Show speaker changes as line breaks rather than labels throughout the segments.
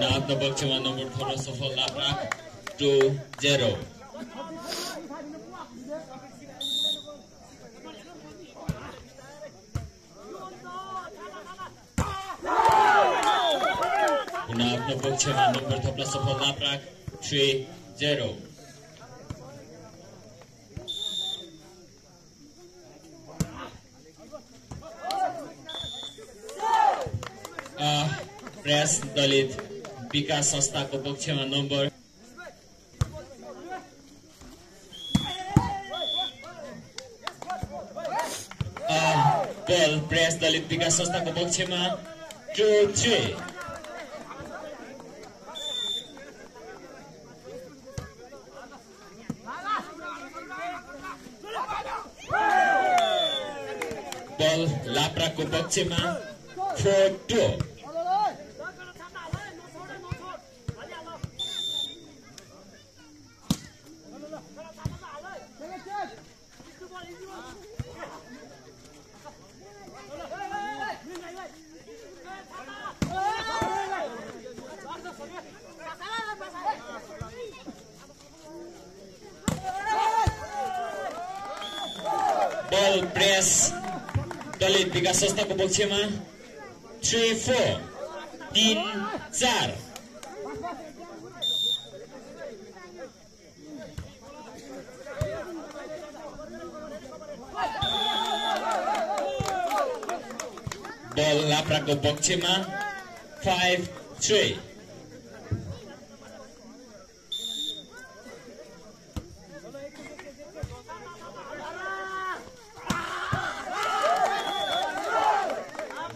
पुनः आफ्नो पक्षमा नम्बर थप्न सफल लाप्रा टु जेरो पुनः आफ्नो पक्षमा नम्बर थप्न सफल लाप्रा थ्री जेरो प्रयास दलित विकास संस्थाको पक्षमा नम्बर। बल प्रयास दलित विकास संस्थाको पक्षमा टु थ्री बल लाप्राको पक्षमा फोर टू बल प्रेस दलित विकास संस्थाको पक्षमा थ्री फोर तिन चार बल लाप्राको पक्षमा फाइभ थ्री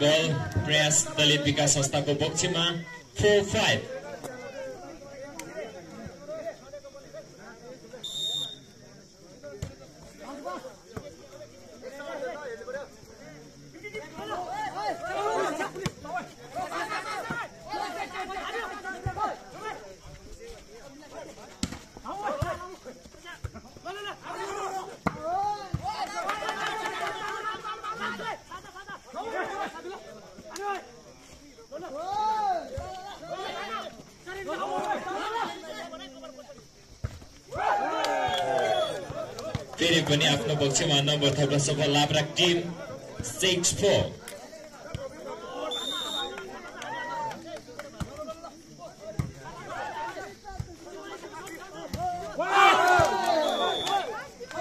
बल प्रयास दलित विकास संस्थाको पक्षमा फोर फाइभ फेरि पनि आफ्नो पक्षमा नम्बर थप्न सफल लाभ्राक team six four.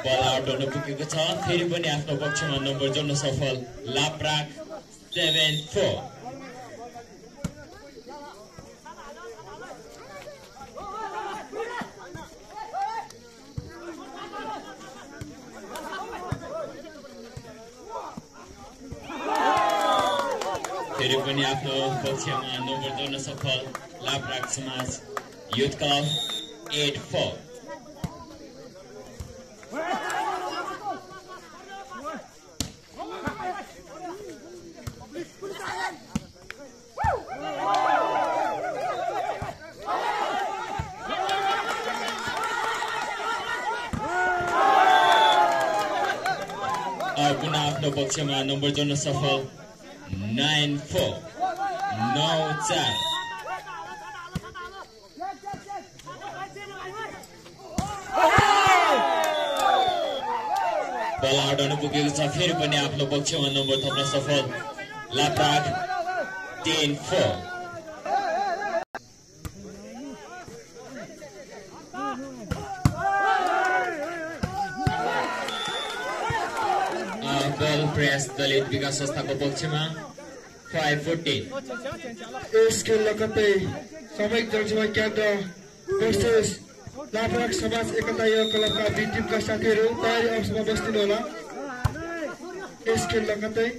Ball out हुन पुगेको छ फेरि पनि आफ्नो पक्षमा नम्बर जोड्न सफल लाप्राक सेभेन फोर। फेरि पनि आफ्नो पक्षमा नम्बर जोड्न सफल लाभराग समाज युथ क्लब एट फोर पुनः आफ्नो पक्षमा नम्बर जोड्न सफल नाइन फोर नौ चार बल आउट हुन पुगेको छ फेरि पनि आफ्नो पक्षमा नम्बर थप्न सफल। लाप्राग टेन फोर बल प्रयास दलित विकास संस्थाको पक्षमा फाइभ फोर्टिन
यस खेल लगत्तै सामूहिक जनसेवा केन्द्र वर्सेस लाभराग समाज एकता युवा क्लबका टिमका साथीहरू तयारी अवस्थामा बस्दिनु होला। यस खेल लगत्तै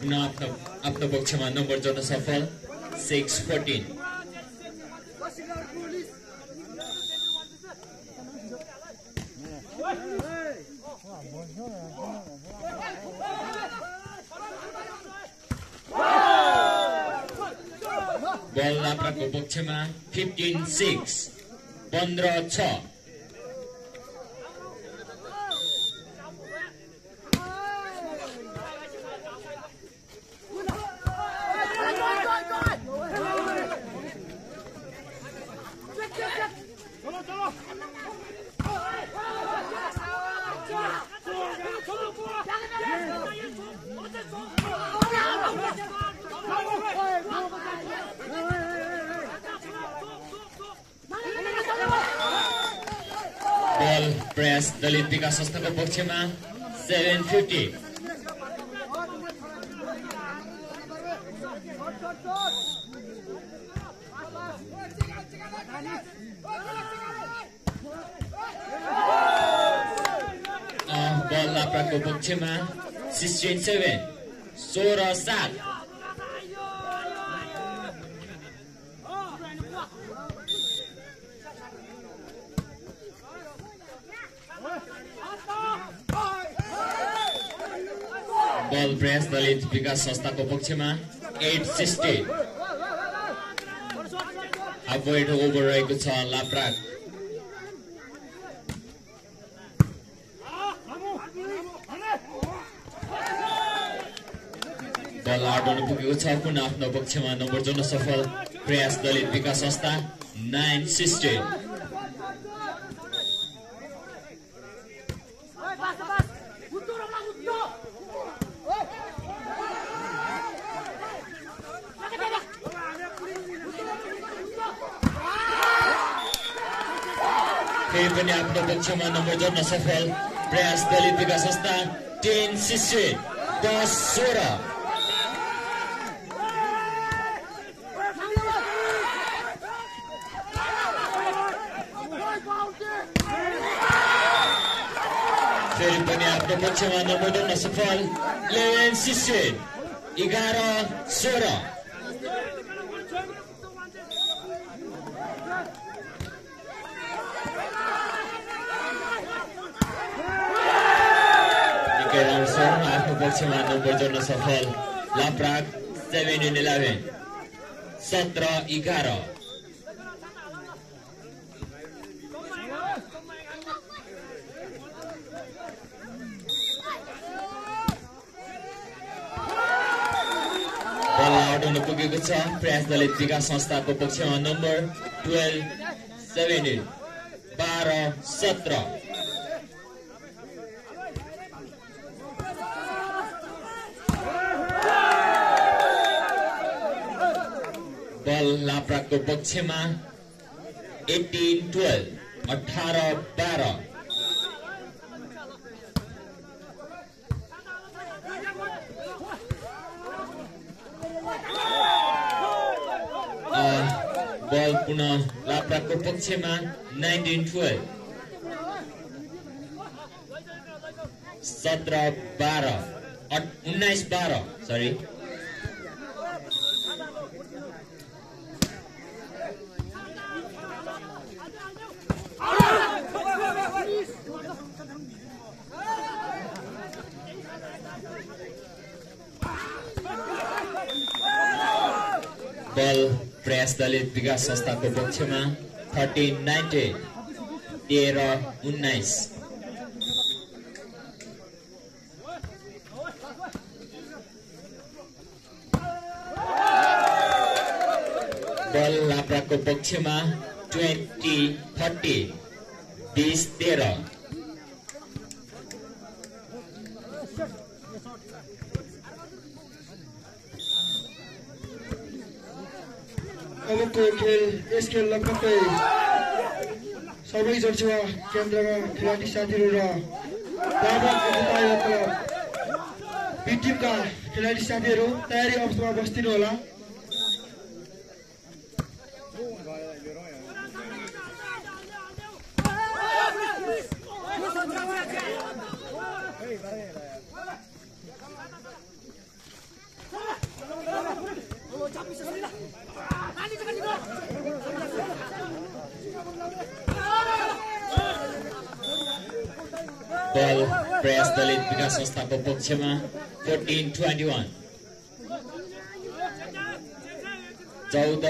पुनः आफ्नो आफ्नो पक्षमा नम्बर जोड्न सफल six fourteen Golla Prakopov Chema, 15-6, 15-6. प्रयास दलित विकास संस्थाको पक्षमा सेभेन फिफ्टी बल लाप्राको पक्षमा सिक्सटिन सेभेन सोह्र सात बल प्रयास दलित विकास संस्थाको पक्षमा एट सिक्सटी अभोइड ओभर रहेको छ लाप्राक बल आउटाउन पुगेको छ पुनः आफ्नो पक्षमा नम्बर जोड्न सफल प्रयास दलित विकास संस्था नाइन सिक्सटी फेरि पनि आफ्नो पक्षमा नम्बर जोड्न सफल प्रयास दलित विकास संस्था टेन सिक्सटी दस सोह्र फेरि पनि आफ्नो पक्षमा नम्बर जोड्न सफल इलेभेन सिक्सटिन एघार सोह्र राम्रोसँग आफ्नो पक्षमा नम्बर जोड्न सफल लाप्राक सेभेन इन इलेभेन सत्र एघार पुगेको छ प्रयास दलित विकास संस्थाको पक्षमा नम्बर टुवेल्भ सेभेन बाह्र सत्र बल लाप्राको पक्षमा एटिन टुवेल्भ अठार बाह्र बल पुनः लाप्राको पक्षमा नाइन्टिन टुवेल्भ सत्र बाह्र उन्नाइस बाह्र सरी बल प्रयास दलित विकास संस्थाको पक्षमा थर्टिन नाइन्टिन तेह्र उन्नाइस बल लाप्राको पक्षमा ट्वेन्टी थर्टी बिस तेह्र
अबको खेल यस खेल लगभगै सबै जर्सीमा केन्द्रका खेलाडी साथीहरू र बी खेलाडी साथीहरू तयारी अवस्थामा बस्दिनु
बल प्रयास दलित विकास संस्थाको पक्षमा फोर्टिन ट्वेन्टी वान चौध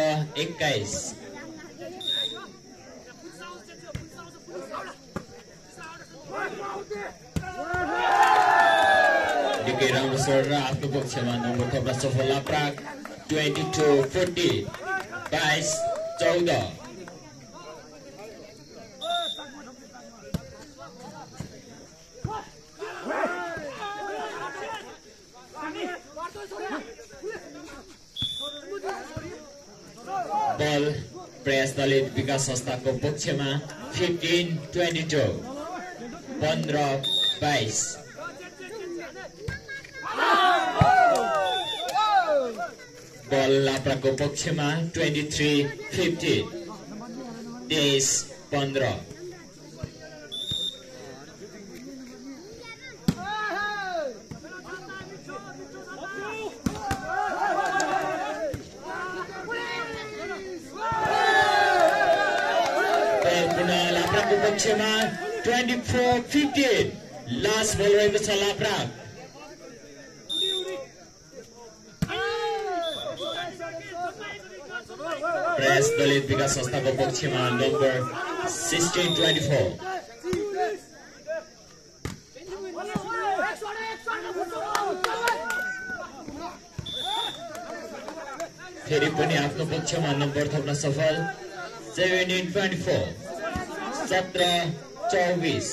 एक्काइस निकै राम्रो सर आफ्नो पक्षमा नम्बर थप्न सफल प्राग ट्वेन्टी फोर्टी बाइस चौध बल प्रयास दलित विकास संस्थाको पक्षमा फिफ्टिन ट्वेन्टी टू पन्ध्र बाइस बल लाप्राको पक्षमा ट्वेन्टी थ्री फिफ्टी तेइस पन्ध्र बल पुनः लाप्राको पक्षमा twenty four fifty last ball रहेको छ लाप्रा प्रयास दलित विकास संस्थाको पक्षमा नम्बर सिक्सटिन ट्वेन्टी फोर फेरि पनि आफ्नो पक्षमा नम्बर थप्न सफल सेभेन्टिन ट्वेन्टी फोर सत्र चौबिस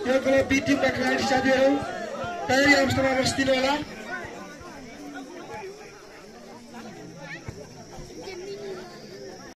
यो क्लबका यो क्लब बी टिमका खेलाडी साथीहरू तयारी अवस्थामा बस्दिनु होला